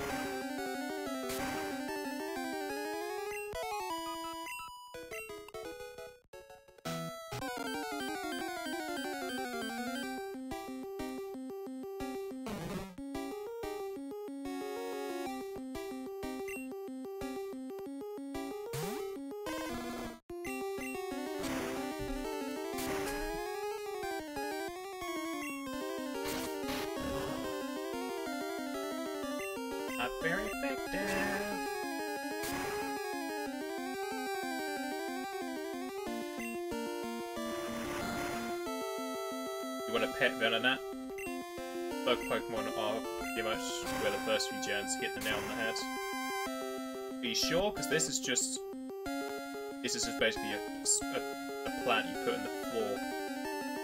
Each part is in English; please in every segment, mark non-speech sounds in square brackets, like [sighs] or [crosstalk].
you pet Venonat? Bug Pokemon are pretty much where the first few gens hit the nail on the head. Be sure, because this is just... This is just basically a, a, a plant you put in the floor.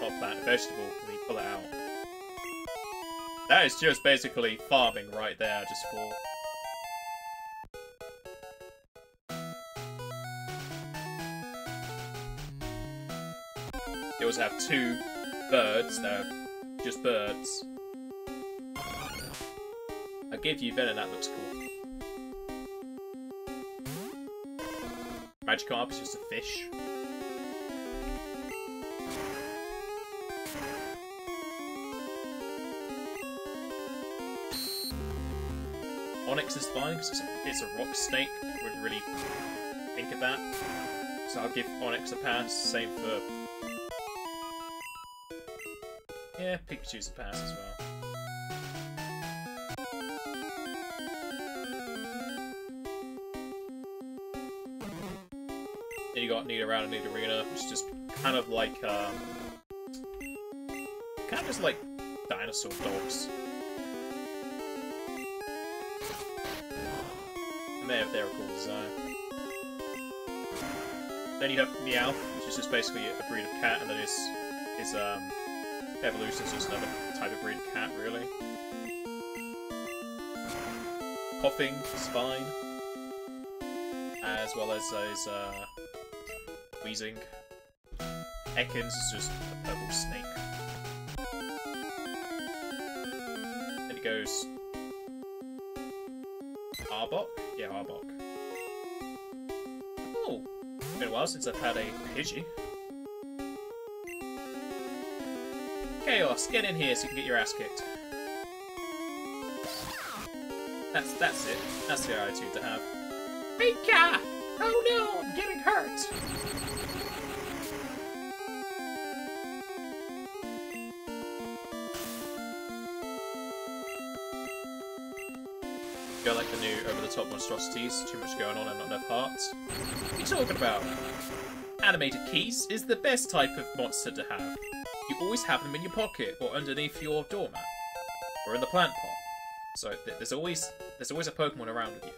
Not a plant, a vegetable, and you pull it out. That is just basically farming right there, just for... They also have two birds are just birds. I give you Venom, that looks cool. Magikarp is just a fish. Onix is fine because it's, it's, a rock snake. Wouldn't really think of that. So I'll give Onix a pass. Same for... Yeah, Pikachu's a pass as well. Then you got Nidoran and Nidorina, which is just kind of like, um, kind of just like dinosaur dogs. They have their cool design. Then you have Meowth, which is just basically a breed of cat, and then his, his um, evolution is just another type of breed cat, really. Koffing is fine, as well as those, uh, Weezing. Ekans is just a purple snake. Then it goes Arbok? Yeah, Arbok. Oh, been a while since I've had a Pidgey. Chaos, get in here so you can get your ass kicked. That's that's it. That's the attitude to have. Mika! Oh no, I'm getting hurt! Go like the new over-the-top monstrosities, too much going on and not enough hearts. What are you talking about? Animated keys is the best type of monster to have. You always have them in your pocket or underneath your doormat. Or in the plant pot. So th there's always there's always a Pokemon around with you.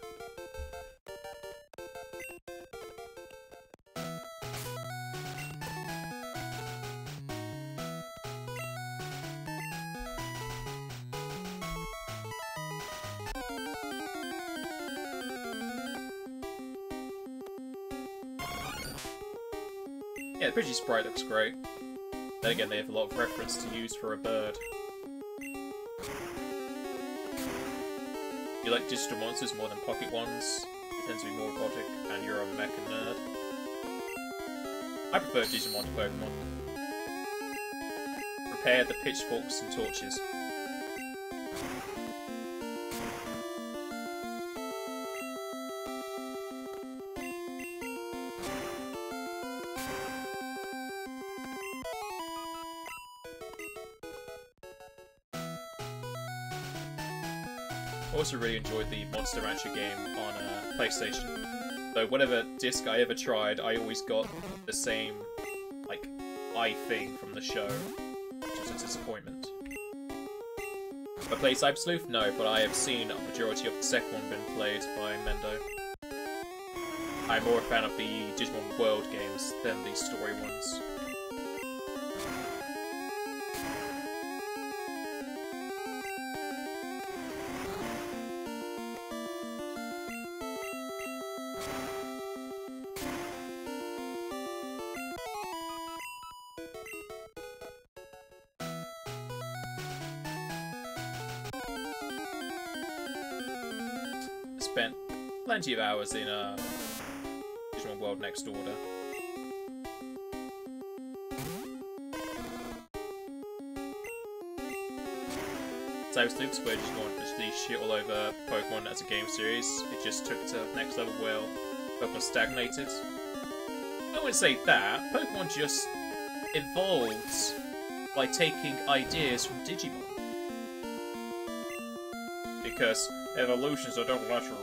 Yeah, the Pidgey sprite looks great. Then again, they have a lot of reference to use for a bird. You like digital monsters more than pocket ones? You tend to be more robotic, and you're a mecha nerd. I prefer Digimon to Pokemon. Prepare the pitchforks and torches. Monster Rancher game on uh, PlayStation. Though whatever disc I ever tried, I always got the same, like, eye thing from the show, which was a disappointment. I played Cyber Sleuth? No, but I have seen a majority of the second one being played by Mendo. I'm more a fan of the Digimon World games than the story ones. Plenty of hours in uh, Digimon World Next Order. Just going to literally shit all over Pokemon as a game series. It just took to the next level where Pokemon stagnated. I wouldn't say that. Pokemon just evolved by taking ideas from Digimon. Because evolutions are don't natural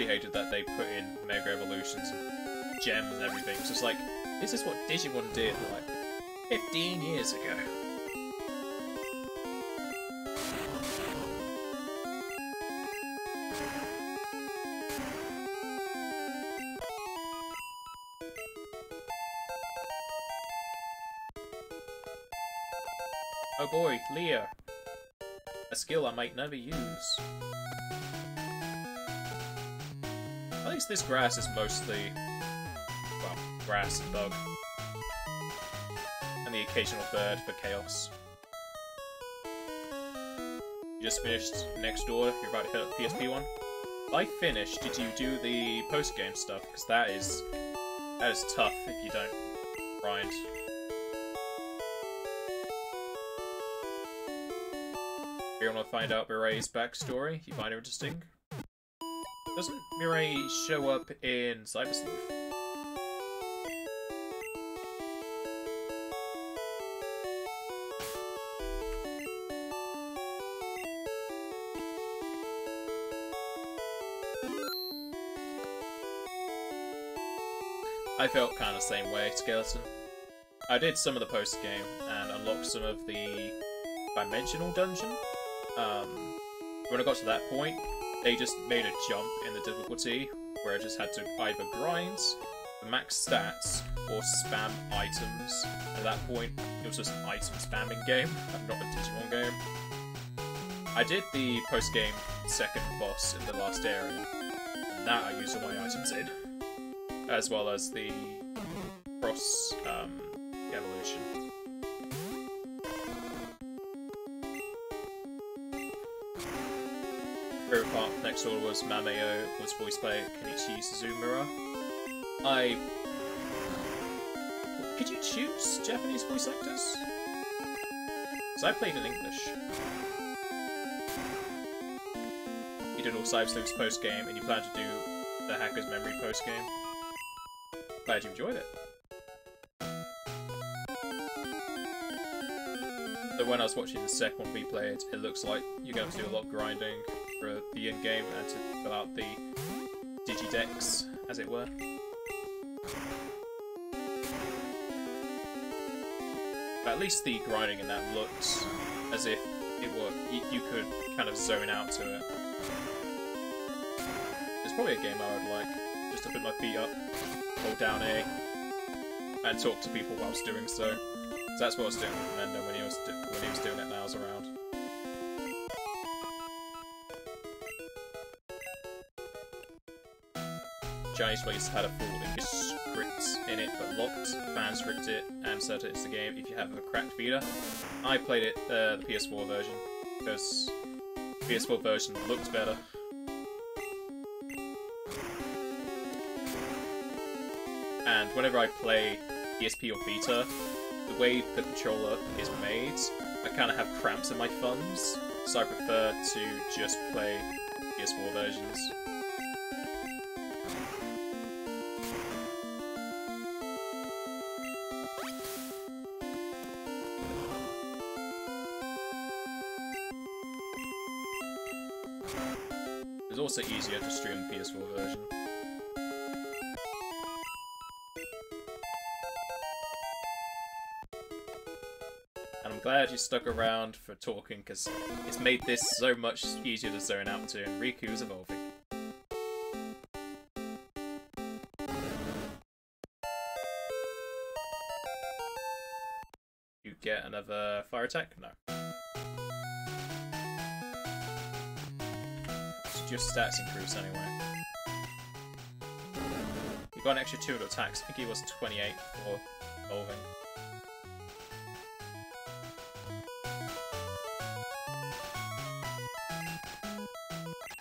really hated that they put in Mega Evolutions and gems and everything. So It's like, this is what Digimon did like 15 years ago. Oh boy, Leah. A skill I might never use. Least this grass is mostly, well, grass and bug. And the occasional bird for chaos. You just finished Next Order, you're about to hit up PSP one. I finished, did you do the post-game stuff? Because that is, that is tough if you don't grind. you want to find out Mirei's backstory, you find her interesting. Mirei show up in Cyber Sleuth? I felt kind of the same way, Skeleton. I did some of the post-game and unlocked some of the Dimensional Dungeon, um, when I got to that point, they just made a jump in the difficulty where I just had to either grind the max stats or spam items. At that point, it was just an item spamming game, [laughs] not a Digimon game. I did the post-game second boss in the last area, and that I used all my items in, as well as the cross um, evolution. Order was Mameo was voiced by Kenichi Suzumura. I... Could you choose Japanese voice actors? Because I played in English. You did all Cyber post-game, and you plan to do the Hacker's Memory post-game. Glad you enjoyed it. So when I was watching the second one replayed, it looks like you're going to do a lot of grinding for the end game and uh, to fill out the Digidex, as it were. But at least the grinding in that looks as if it were you, you could kind of zone out to it. It's probably a game I would like, just to put my feet up, hold down A, and talk to people whilst doing so. So that's what I was doing with Mendo when he was when he was doing it and I was around. Chinese Place had a full English script in it, but locked. Ripped it and said it's the game if you have a cracked Vita. I played it, uh, the PS4 version, because PS4 version looked better. And whenever I play PSP or Vita, the way the controller is made, I kind of have cramps in my thumbs, so I prefer to just play PS4 versions. Easier to stream the PS4 version. And I'm glad you stuck around for talking, because it's made this so much easier to zone out to, and Riku's evolving. You get another fire attack? No. your stats improves anyway. You got an extra 2 attacks. I think he was 28 for Olvin.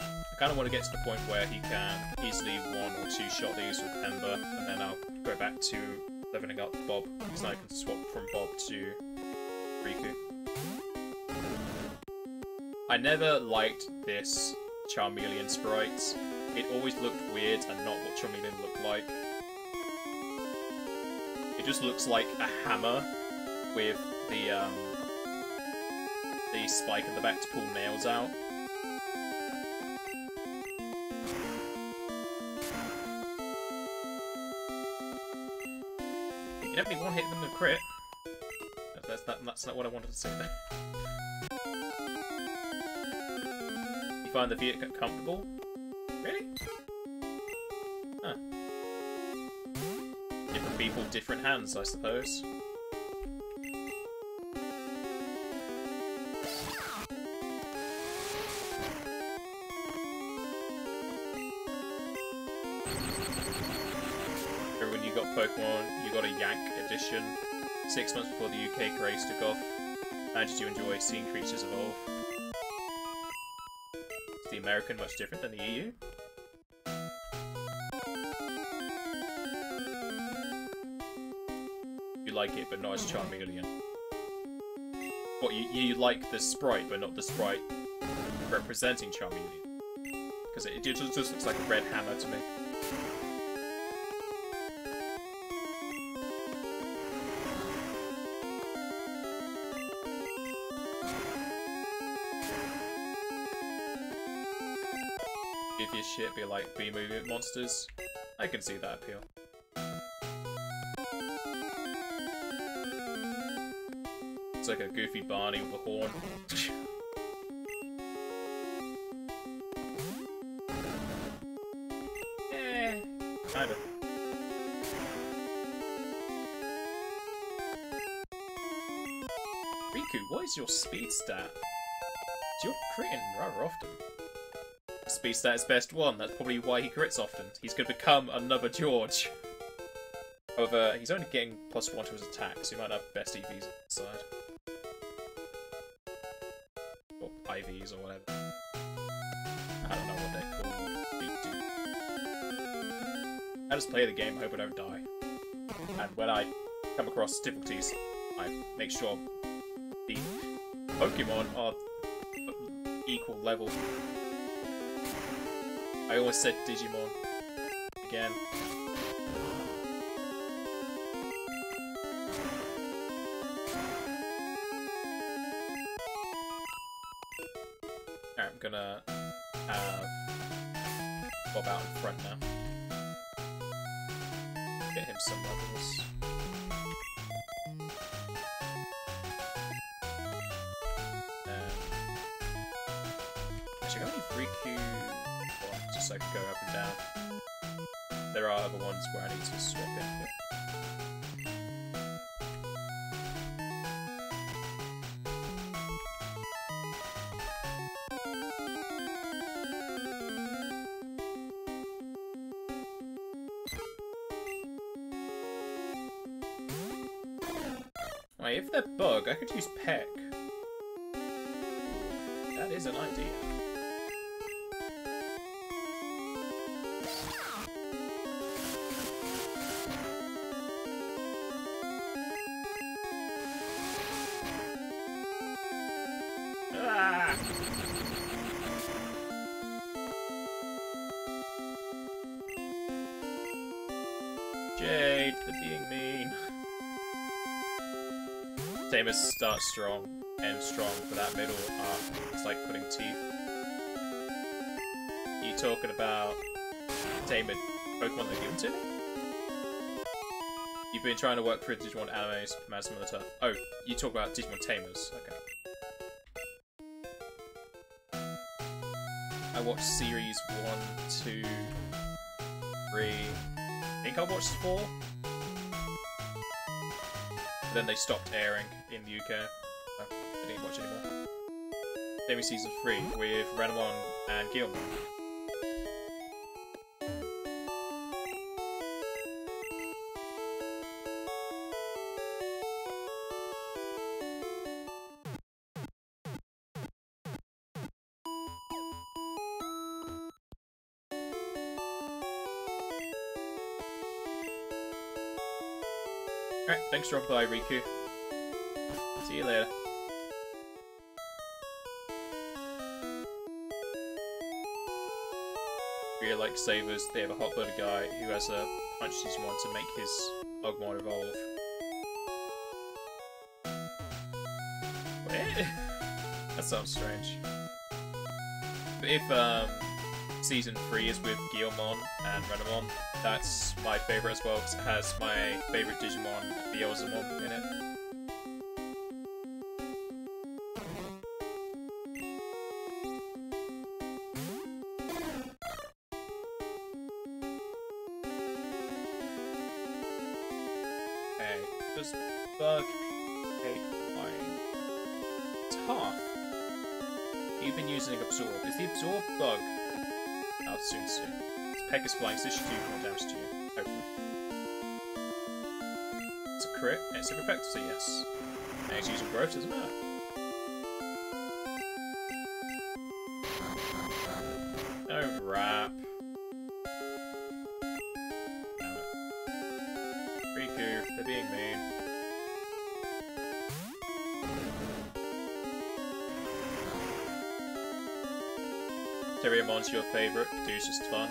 I kind of want to get to the point where he can easily one or two shot these with Ember, and then I'll go back to leveling up Bob, because I can swap from Bob to Riku. I never liked this Charmeleon sprites. It always looked weird and not what Charmeleon looked like. It just looks like a hammer with the um, the spike at the back to pull nails out. You definitely one hit them with crit. That's, that, that's not what I wanted to say there. [laughs] Find the Fiat comfortable? Really? Huh. Different people, different hands, I suppose. when you got Pokemon, you got a Yank edition. Six months before the UK craze took off. How did you enjoy seeing creatures evolve? American much different than the EU? You like it, but not as Charmeleon. What, you, you like the sprite, but not the sprite representing Charmeleon? Because it, it just looks like a red hammer to me. Like B-movie monsters, I can see that appeal. It's like a goofy Barney with a horn. [laughs] eh. Riku, what is your speed stat? You're critting rather often. Stat is best one, that's probably why he crits often. He's going to become another George. However, he's only getting plus one to his attack, so he might have best EVs inside. Or IVs or whatever. I don't know what they're called. I just play the game, hope I don't die. And when I come across difficulties, I make sure the Pokemon are equal level. I almost said Digimon. Again. Ah! Jade, the being mean. Tamus starts strong, and strong for that middle. It's like putting teeth. You talking about Tamer Pokemon that given to me? You've been trying to work through Digimon animes, command some. Oh, you talk about Digimon Tamers. Okay. I watched series 1, 2, 3... I think I watched 4? But then they stopped airing in the UK didn't watch anymore. Demi Season 3 with Renamon and Guilmon. Alright, thanks for dropping by, Riku. See you later. Like Savers, they have a hot blooded guy who has a punch Digimon to make his Agumon evolve. Wait? [laughs] that sounds strange. But if um, season 3 is with Guilmon and Renamon, that's my favourite as well because it has my favourite Digimon, Beelzemon, in it. This should do more damage to you. It's a crit, and it's a effect, so yes. And it's using growth, doesn't matter. No rap. Damn it. Riku, they're being mean. Terriermon's your favourite, dude's just fun.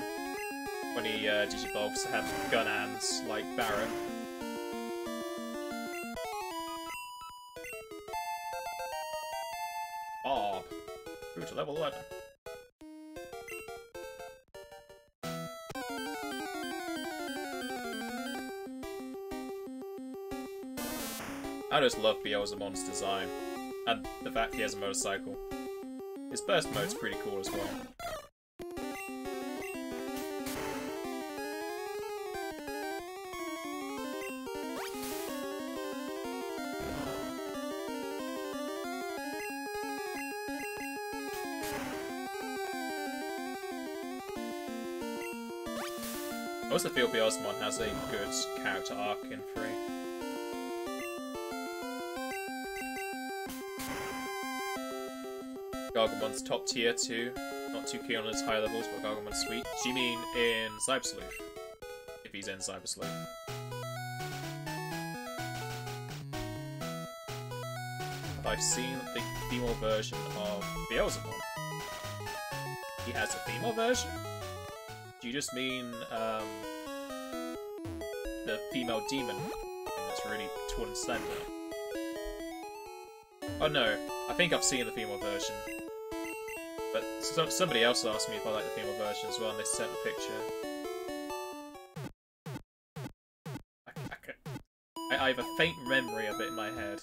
When he uh, to have gun hands like Barret. Bob. Through to level 11. I just love Beelzemon's design, and the fact he has a motorcycle. His burst mode's pretty cool as well. I also feel Beelzemon has a good character arc in 3. Gargomon's top tier too. Not too keen on his high levels, but Gargomon's sweet. Do you mean in Cyber Sleuth? If he's in Cyber Sleuth. I've seen the female version of Beelzebub. He has a female version? You just mean um, the female demon that's really tall and slender? Oh no, I think I've seen the female version. But so, somebody else asked me if I like the female version as well, and they sent a picture. I, I, I have a faint memory of it in my head.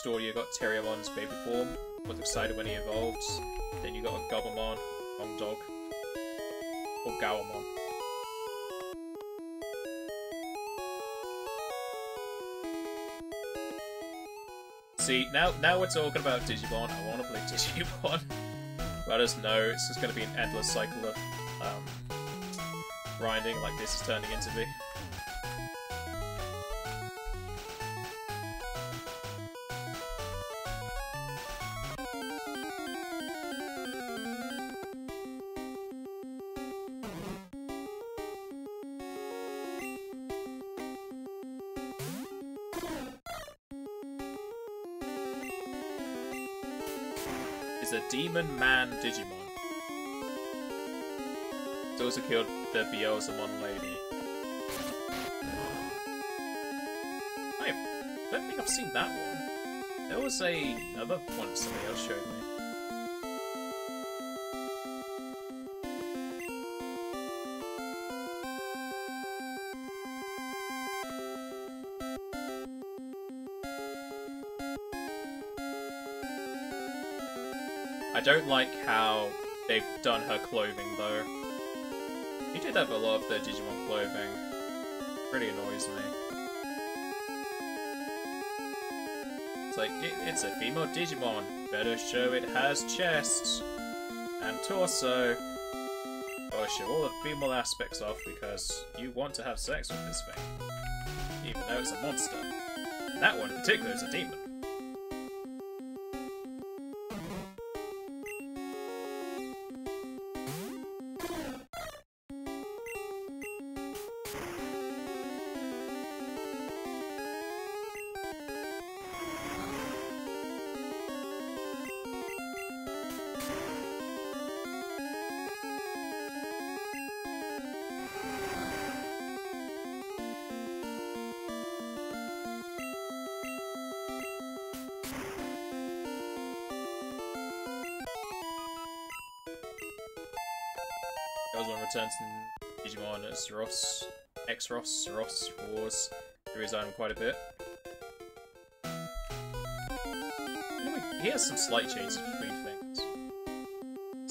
Next Order you got Terriermon's baby form. Was excited when he evolved. Then you got a Gobblemon, Long Dog, or Gowamon. See, now now we're talking about Digimon. I want to play [laughs] Digimon. Let us know. It's just going to be an endless cycle of um, grinding like this is turning into be. Is a demon man Digimon. It's also killed the Beelzemon lady. I don't think I've seen that one. There was a another one somebody else showed me. Don't like how they've done her clothing though. You did have a lot of the Digimon clothing. Really annoys me. It's like, it, it's a female Digimon. Better show it has chest and torso. Or show all the female aspects off because you want to have sex with this thing. Even though it's a monster. That one in particular is a demon. Osmond returns in Digimon as Ross, X-Ross, Ross Wars through his own quite a bit. He has some slight changes between things.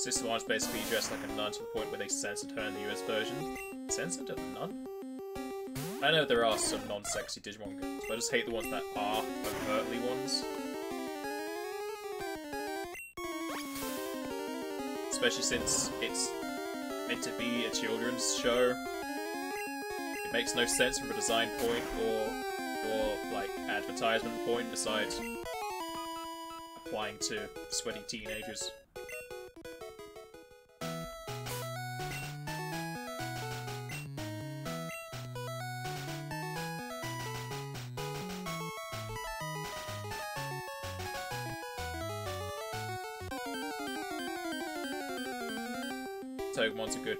Sister One is basically dressed like a nun to the point where they censored her in the US version. Censored a nun? I know there are some non-sexy Digimon but I just hate the ones that are overtly ones. Especially since it's meant to be a children's show. It makes no sense from a design point or or like advertisement point besides applying to sweaty teenagers.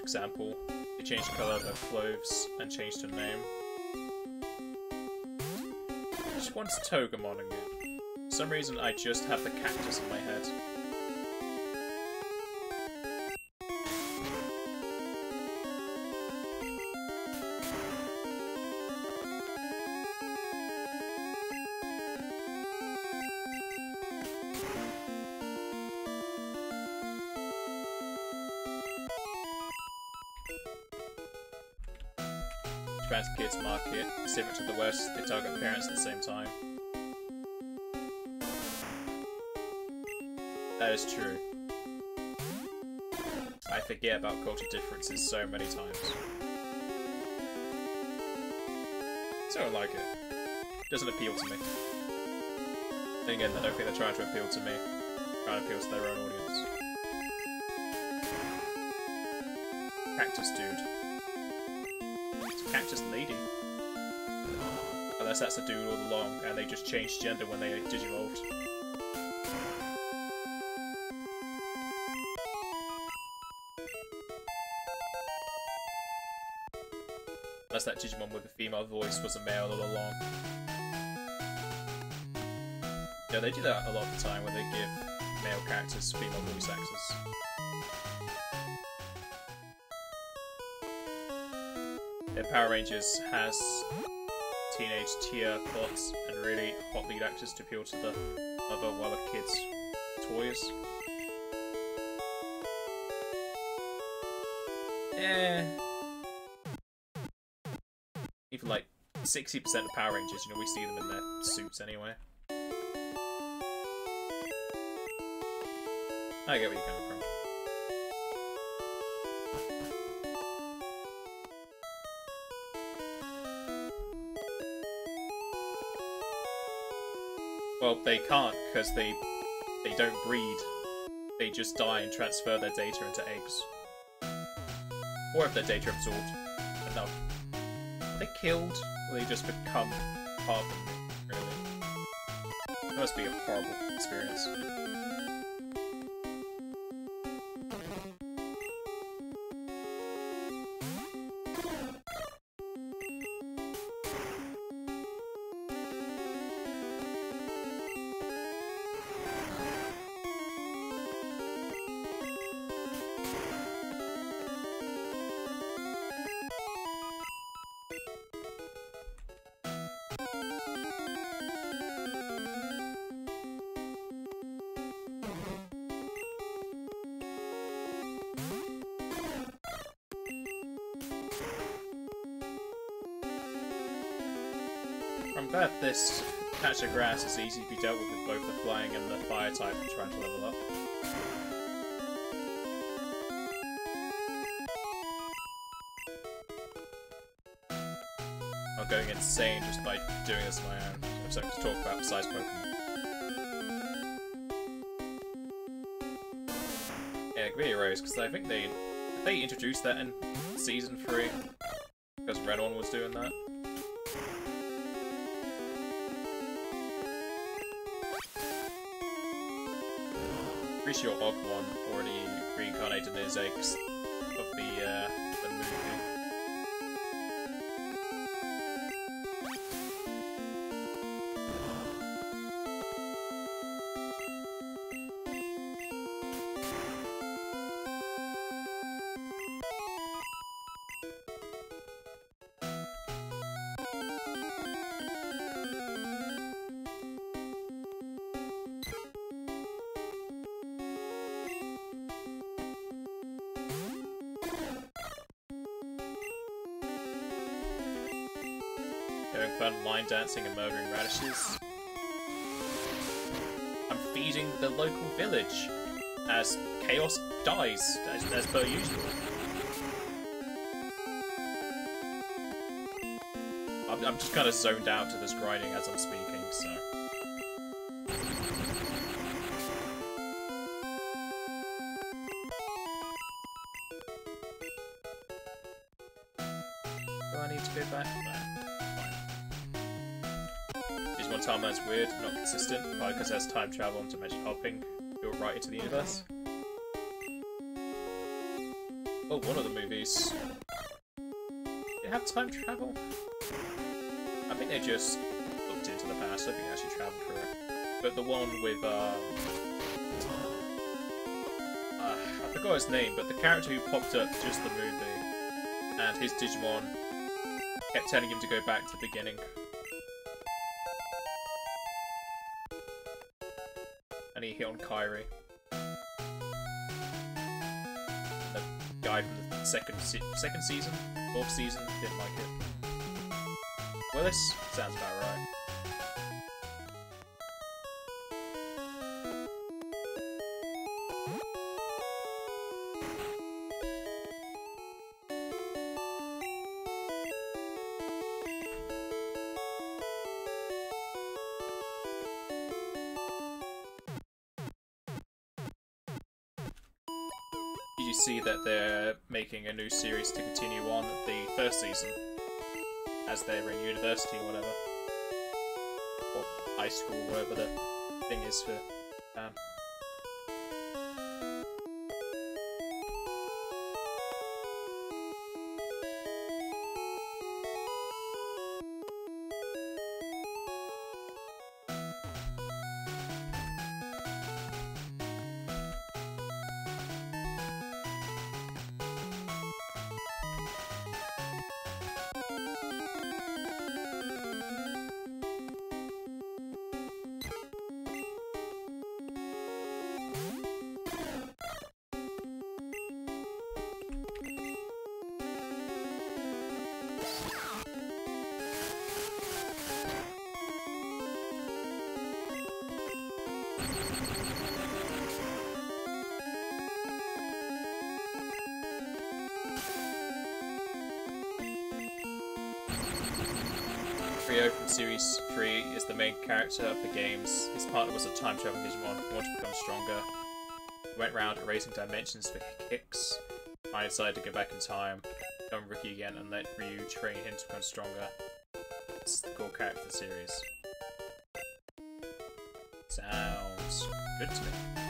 Example. They changed colour of their clothes and changed her name. Which one's Togemon again? For some reason I just have the cactus in my head. Similar to the West, they target parents at the same time. That is true. I forget about culture differences so many times. So I like it. Doesn't appeal to me. Then again, I don't think they're trying to appeal to me. Trying to appeal to their own audience. Cactus dude. Unless that's a dude all along, and they just changed gender when they digivolved. Unless that Digimon with a female voice was a male all along. Yeah, they do that a lot of the time where they give male characters female voice actors. Power Rangers has teenage tier plots and really hot lead actors to appeal to the other Wella kids' toys. Yeah. Even like 60% of Power Rangers, you know, we see them in their suits anyway. I get where you're coming from. Well, they can't because they they don't breed. They just die and transfer their data into eggs. Or if their data absorbed. No. Are they killed? Or they just become part of really? It must be a horrible experience. I'm this patch of grass is easy to be dealt with with both the flying and the fire type I'm trying to level up. I'm going insane just by doing this on my own. I'm something to talk about besides Pokemon. Yeah, Gritty Rose, because I think they they introduced that in season three because Renon was doing that. Pretty sure Agumon already reincarnated his eggs of the uh, fun line dancing and murdering radishes. I'm feeding the local village as chaos dies, as, as per usual. I'm, I'm just kind of zoned out to this grinding as I'm speaking, so... because there's time travel and dimension hopping built right into the universe. Oh, one of the movies. It have time travel? I think they just looked into the past, I think they actually travelled through it. But the one with, um... [sighs] Uh, I forgot his name, but the character who popped up just the movie, and his Digimon kept telling him to go back to the beginning. Kairi. The guy from the second se second season, fourth season, didn't like it. Willis? Sounds about right. You see that they're making a new series to continue on the first season? As they're in university or whatever. Or high school, whatever the thing is for erasing dimensions for kicks. I decided to go back in time, become Rookie again, and let Ryu train him to become stronger. It's the core character of the series. Sounds good to me.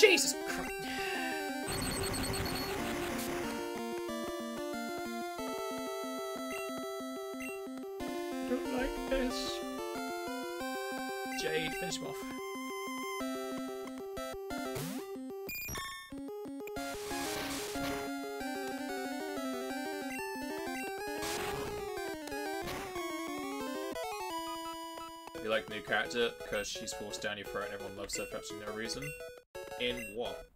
Jesus Christ. I don't like this. Jade, finish him off. You like the new character because she's forced down your throat and everyone loves her for absolutely no reason. In what?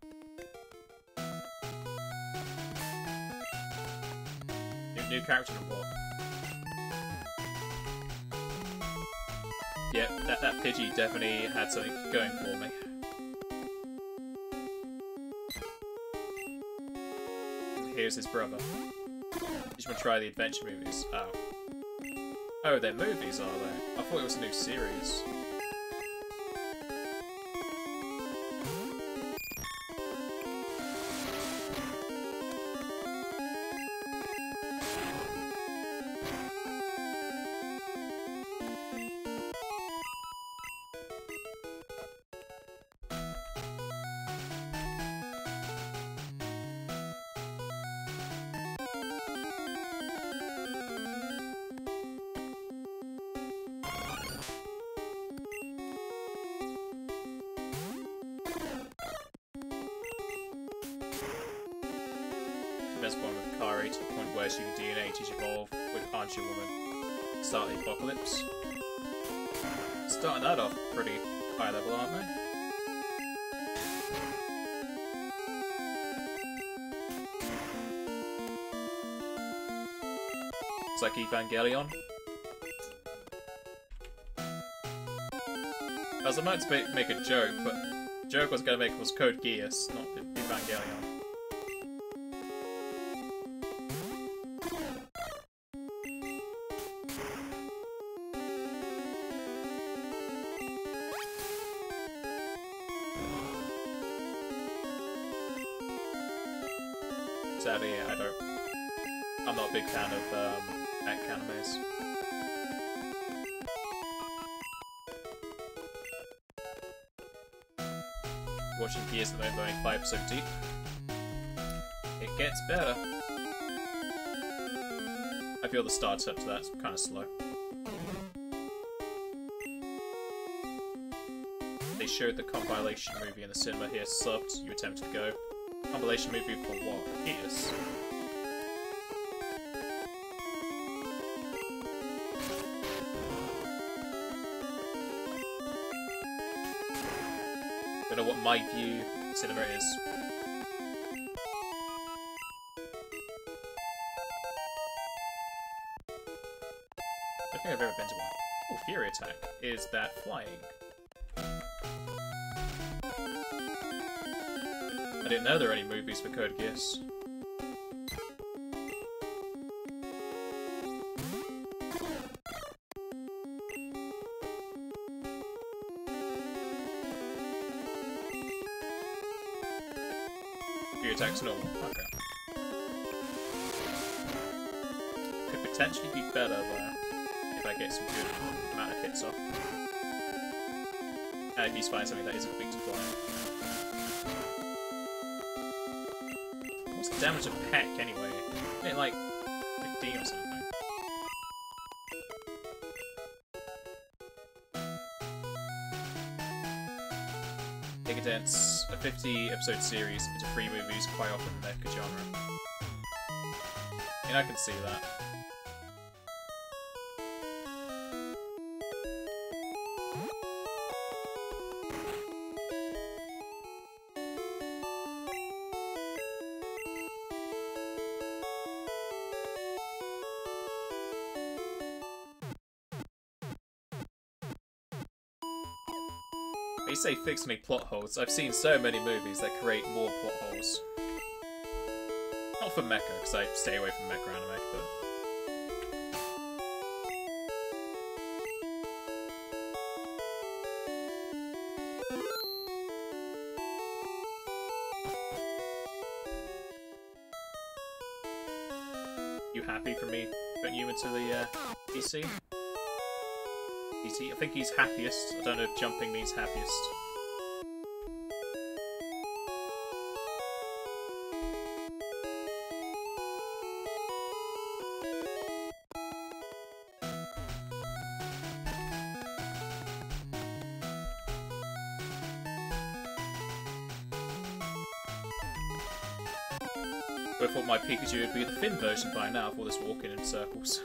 New, new character in what? Yeah, that, that Pidgey definitely had something going for me. Here's his brother. Just want to try the adventure movies. Oh. Oh, they're movies, are they? I thought it was a new series. Best one with Kari to the point where she can DNA to evolve with Archie Woman. Start the apocalypse. Starting that off pretty high level, aren't they? It's like Evangelion. I was about to make a joke, but the joke I was going to make was Code Geass, not Evangelion. Moment, only 5 episodes deep. It gets better. I feel the start up to that's kind of slow. They showed the compilation movie in the cinema here, subbed, you attempted to go. Compilation movie for what? Geass. Don't know what my view cinema is. I think I've ever been to one. Oh, Fury Attack. Is that flying? I didn't know there were any movies for Code Geass. And if he's fighting something that isn't weak to flying. What's the damage of Peck anyway? Isn't it like 15 or something? Decadence, a 50 episode series into three movies quite often in the mecha genre. And I can see that. Fix me plot holes. I've seen so many movies that create more plot holes. Not for mecha, because I stay away from mecha anime, but... You happy for me putting you into the uh, PC? PC? I think he's happiest. I don't know if jumping means happiest. Pikachu would be the Finn version by now for this walking in circles.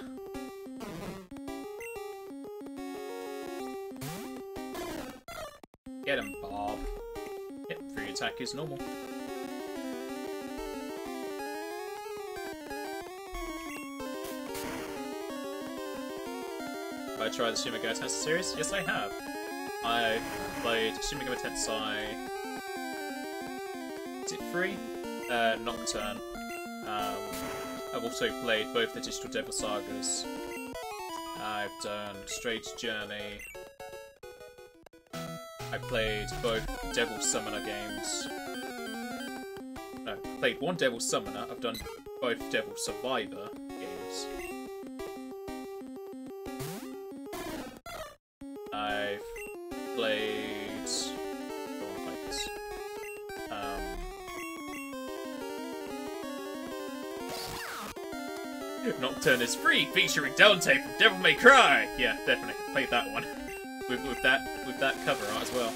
Get him, Bob. Yep, Fury Attack is normal. Have I tried the Megami Tensei series? Yes, I have. I played Megami Tensei... Is it 3? Uh, Nocturne. I've also played both the Digital Devil Sagas. I've done Strange Journey. I played both Devil Summoner games. No, played one Devil Summoner. I've done both Devil Survivor Nocturne is free, featuring Dante from Devil May Cry. Yeah, definitely played that one with with that with that cover art as well.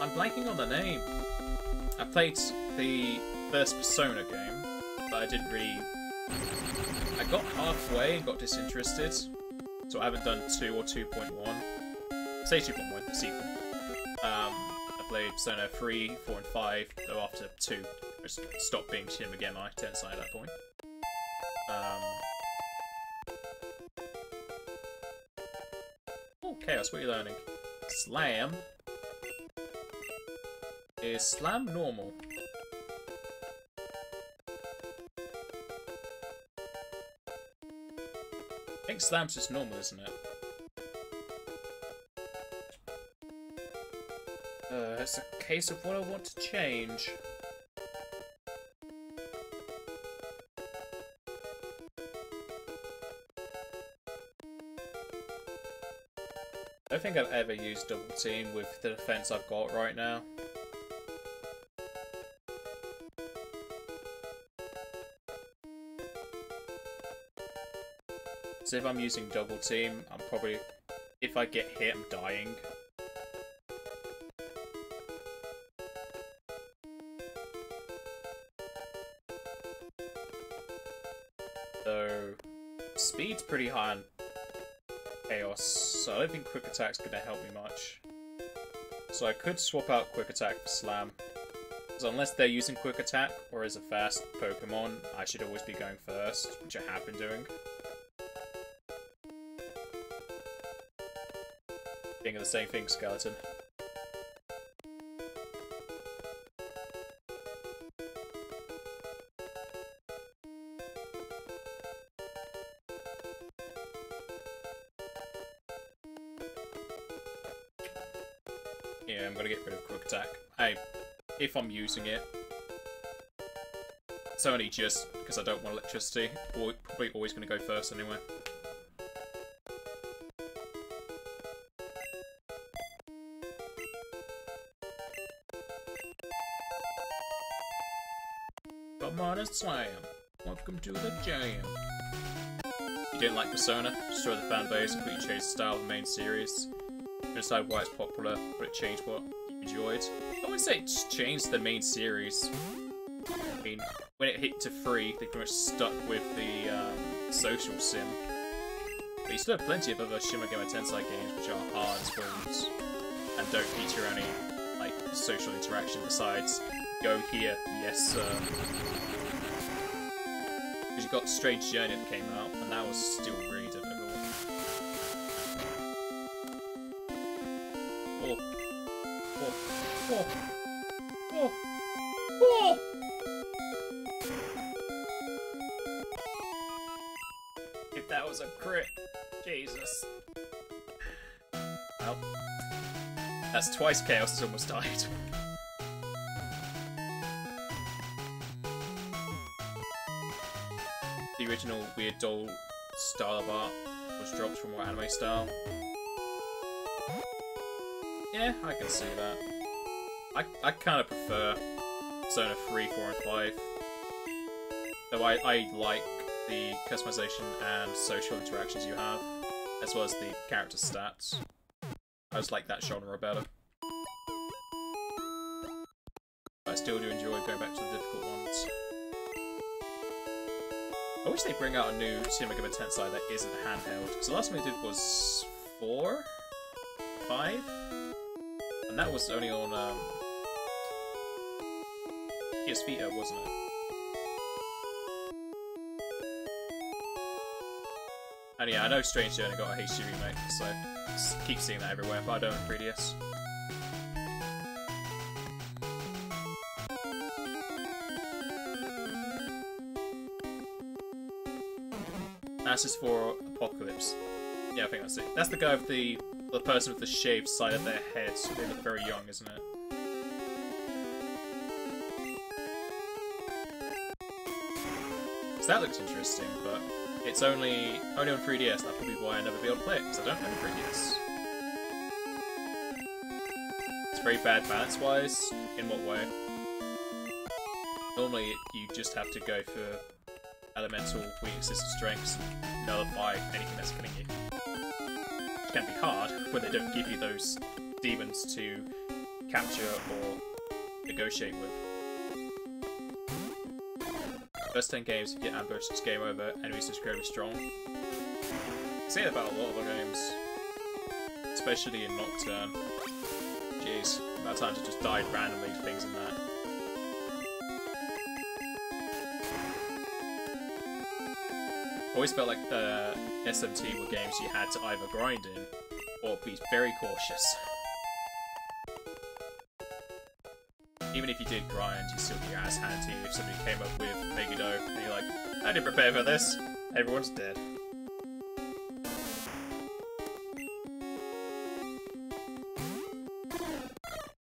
I'm blanking on the name. I played the first Persona game, but I didn't really... I got halfway and got disinterested, so I haven't done 2 or 2.1. Say 2.1, the sequel. Um, I played Persona 3, 4, and 5, though after 2, I just stopped being Shin Megami Tensei at that point. Um, oh, Chaos, what are you learning? Slam is Slam normal? I think Slam's just normal, isn't it? Uh, it's a case of what I want to change. Think I've ever used double team with the defense I've got right now. So if I'm using double team, I'm probably... If I get hit, I'm dying. Attack's gonna help me much. So I could swap out Quick Attack for Slam. Because unless they're using Quick Attack, or as a fast Pokemon, I should always be going first, which I have been doing. Of the same thing, Skeleton. Yeah, I'm gonna get rid of Quick Attack. I, if I'm using it, it's only just because I don't want electricity. Probably always gonna go first anyway. Come on and Slam. Welcome to the jam. You didn't like Persona? Destroy the fan base and completely change the style of the main series. Decide why it's popular, but it changed what you enjoyed. I wouldn't say it's changed the main series. I mean, when it hit to free, they pretty much stuck with the um, social sim. But you still have plenty of other Shin Megami Tensei games which are hard as and don't feature any like social interaction besides go here, yes sir Because you got Strange Journey that came out, and that was still really. Twice Chaos has almost died. [laughs] The original weird doll style of art was dropped from more anime style. Yeah, I can see that. I, I kind of prefer Persona 3, 4, and 5. Though I, I like the customization and social interactions you have, as well as the character stats. I just like that genre better. But I still do enjoy going back to the difficult ones. I wish they bring out a new Shin Megami Tensei that isn't handheld. Because the last one they did was 4? 5? And that was only on um, PS Vita, wasn't it? And yeah, I know Strange Journey got a HD remake, so keep seeing that everywhere, but I don't have 3DS. Just for Apocalypse. Yeah, I think that's it. That's the guy with the the person with the shaved side of their head. So they look very young, isn't it? So that looks interesting, but it's only only on 3DS. That's probably why I never be able to play it because I don't have a 3DS. It's very bad balance-wise. In what way? Normally, you just have to go for elemental weaknesses and strengths nullify anything that's killing you. It can be hard when they don't give you those demons to capture or negotiate with. First 10 games, you get ambushed, it's game over, enemies are incredibly strong. I say that about a lot of other games. Especially in Nocturne. Jeez, amount times I just died randomly to things in that. Always felt like uh, SMT were games you had to either grind in or be very cautious. Even if you did grind, you still get your ass handed to you if somebody came up with Megiddo and you're like, I didn't prepare for this. Everyone's dead.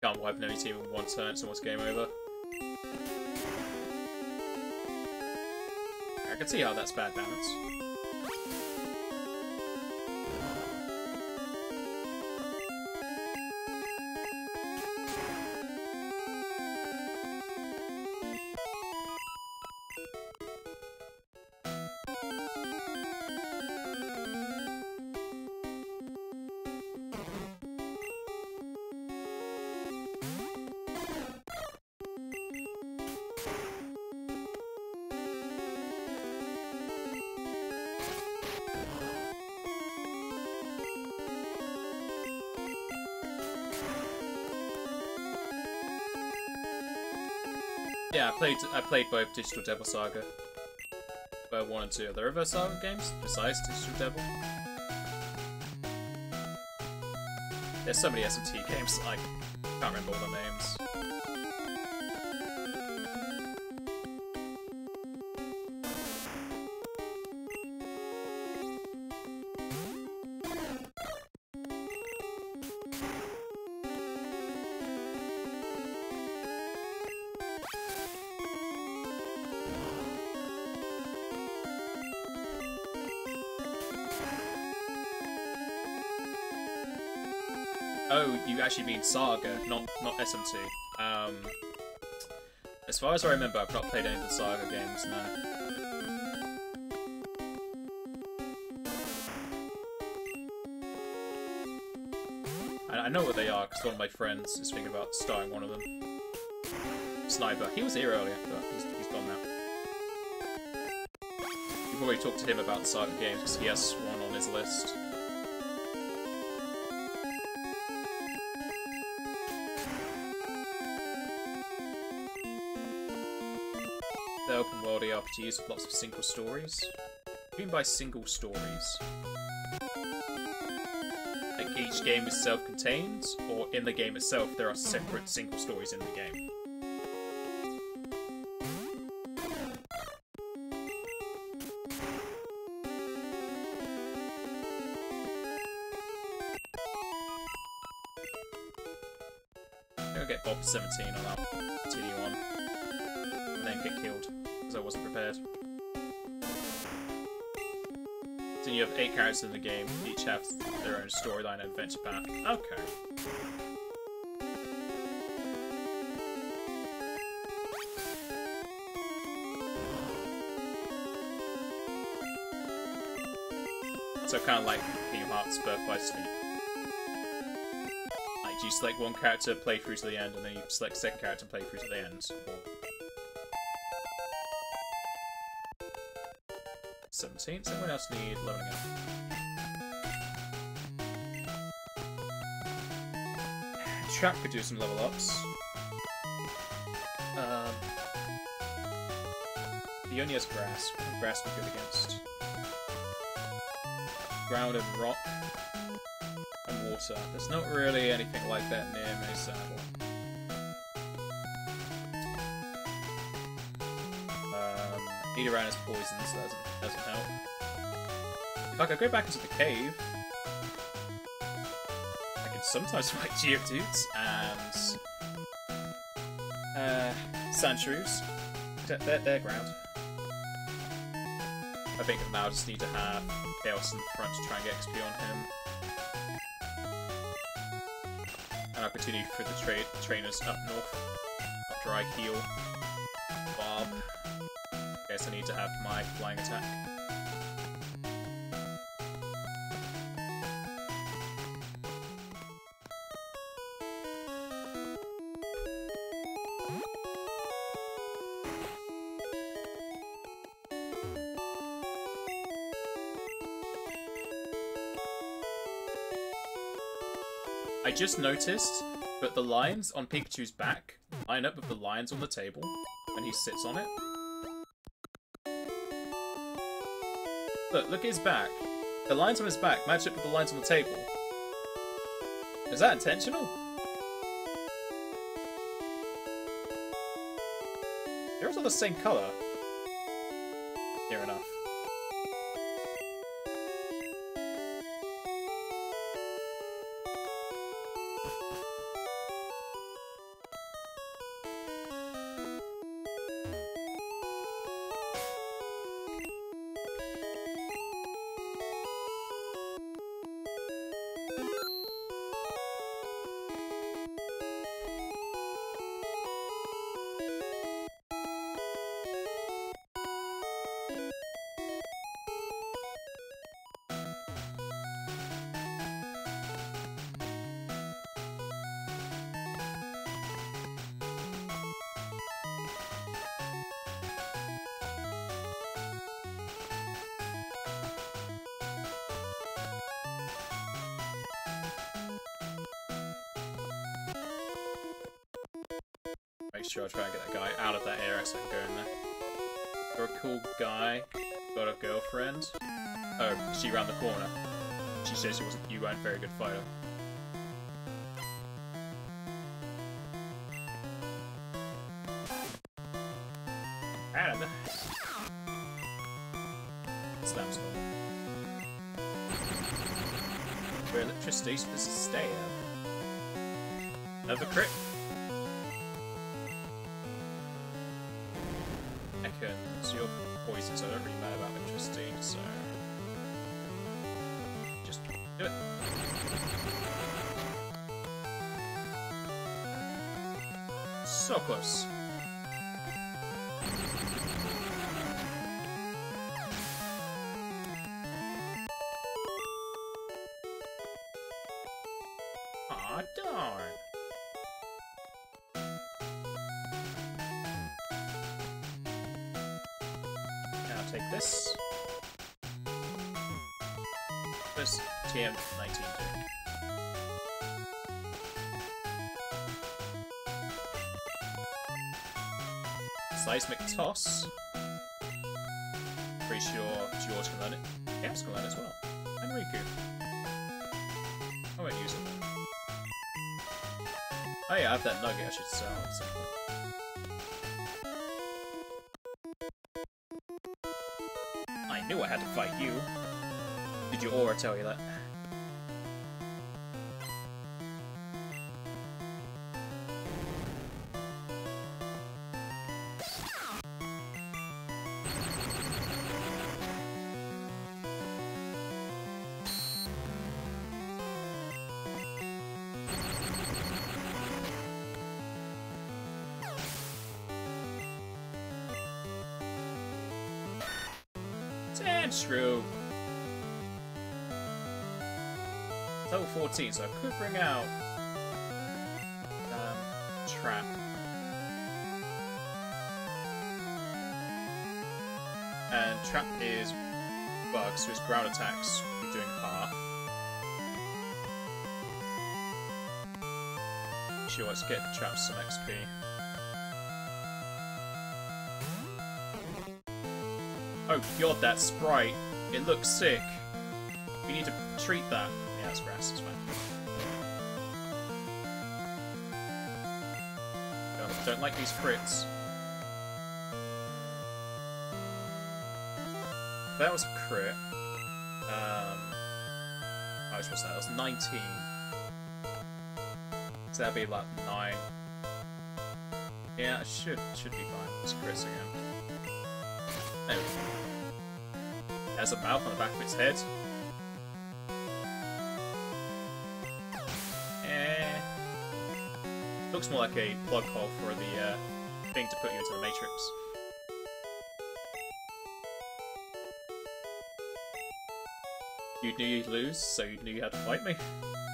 Can't wipe an enemy team in one turn, it's game over. I can see how that's bad balance. Played I played both Digital Devil Saga. Uh, one and two. Are there Reverse Saga games besides Digital Devil? There's so many SMT games, I can't remember all the names. Oh, you actually mean Saga, not not SMT. Um, as far as I remember, I've not played any of the Saga games, no. I, know what they are, because one of my friends is thinking about starting one of them. Sniper. He was here earlier, but he's, he's gone now. You've already talked to him about Saga games, because he has one on his list. World ARPGs with lots of single stories. What mean by single stories? Like each game is self-contained, or in the game itself there are separate single stories in the game? I'm get Bob 17 on that have eight characters in the game, each have their own storyline and adventure path. Okay. So kind of like Kingdom Hearts Birth by Sleep. Like, do you select one character, play through to the end, and then you select second character play through to the end? Or... 17. Does else need leveling up? Trap could do some level ups. Um, he only has grass. Grass be good against? Ground and rock. And water. There's not really anything like that near me, Nidoran is poisoned, so that doesn't, doesn't help. If I could go back into the cave, I can sometimes [laughs] fight Geodudes and uh, Sandshrews. They're, they're, ground. I think now I just need to have Chaos in front to try and get XP on him. I'll continue for the tra trainers up north after I heal Bob case I need to have my flying attack. I just noticed that the lines on Pikachu's back line up with the lines on the table, and he sits on it. Look, look at his back. The lines on his back match up with the lines on the table. Is that intentional? They're also the same colour. Near enough. Slams For electricity, so this is stay Another crit. Ekans, you're poison, so I don't really matter about electricity, so just do it. So close. Take this. This TM19. Seismic Toss. Pretty sure George can learn it. Caps can learn as well. And Riku. I won't use it. Oh yeah, I have that nugget I should sell at some point. Tell you that? 14, so I could bring out... Um, Trap. And Trap is Bug, so his ground attacks be doing half. Sure, let's get Trap some XP. Oh god, that sprite. It looks sick. We need to treat that. It's grass, it's fine. Don't, don't like these crits. That was a crit. Um, oh, what's that? That was 19. So that'd be like 9. Yeah, it should, should be fine. It's crits again. There we go. Has a mouth on the back of its head. Looks more like a plug hole for the uh, thing to put you into the Matrix. You knew you'd lose, so you knew you had to fight me. [laughs]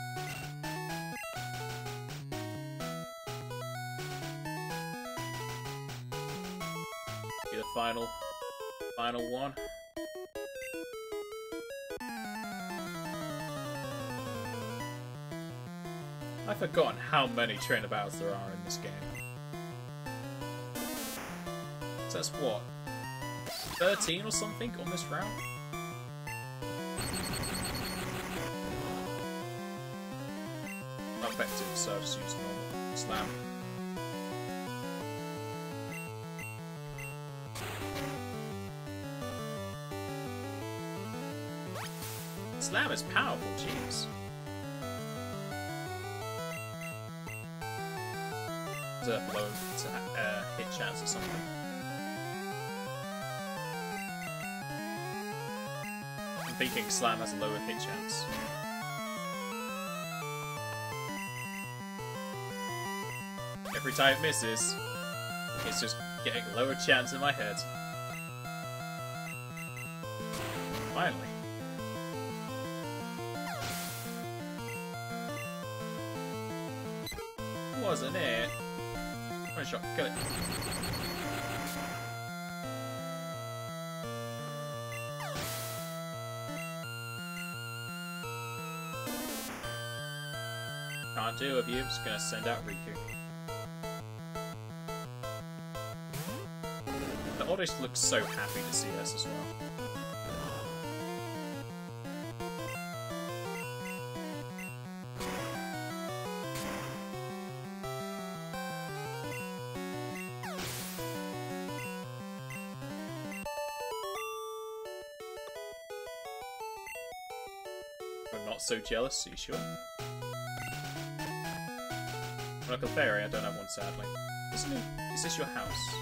forgotten how many trainer battles there are in this game. So that's what? 13 or something on this round? Not effective, so I'll just use normal slam. Slam is powerful, jeez. A low uh, hit chance or something? I'm thinking Slam has a lower hit chance. Every time it misses, it's just getting lower chance in my head. Finally. Shot, kill it. Can't do with you, I'm just gonna send out Riku. The Oddish looks so happy to see us as well. So jealous, are you sure? Like a fairy, I don't have one sadly. Isn't it? Is this your house?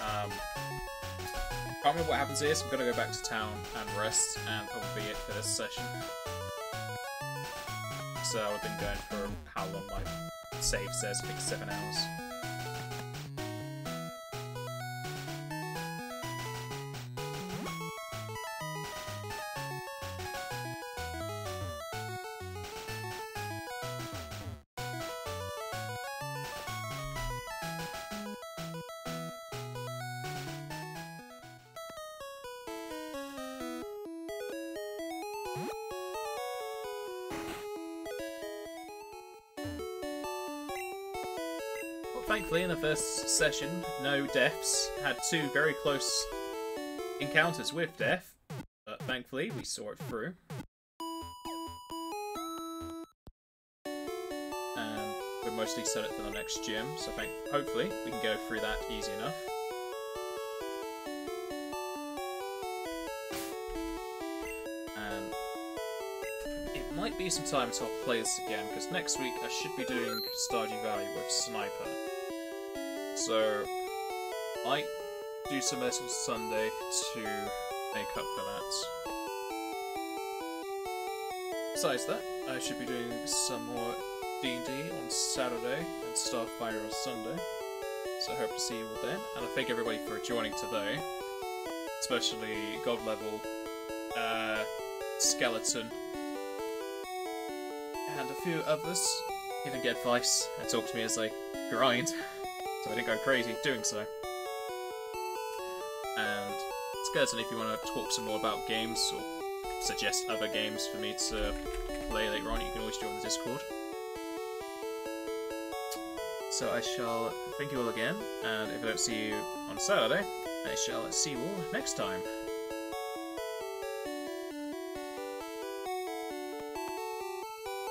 Um, can't remember what happens here, so I'm gonna go back to town and rest, and probably be it for this session. So I've been going for how long my save says, I seven hours. Thankfully, in the first session, no deaths. Had two very close encounters with death, but thankfully, we saw it through. And we're mostly set up for the next gym, so thank hopefully we can go through that easy enough. And it might be some time till I play this again, because next week I should be doing Stardew Valley with Sniper. So, I do some else Sunday to make up for that. Besides that, I should be doing some more D&D on Saturday and Starfire on Sunday. So I hope to see you all then, and I thank everybody for joining today. Especially God Level, uh, Skeleton, and a few others giving advice and talk to me as I grind, [laughs] so I didn't go crazy doing so. And Skeleton, if you want to talk some more about games or suggest other games for me to play later on, you can always join the Discord. So I shall thank you all again, and if I don't see you on Saturday, I shall see you all next time.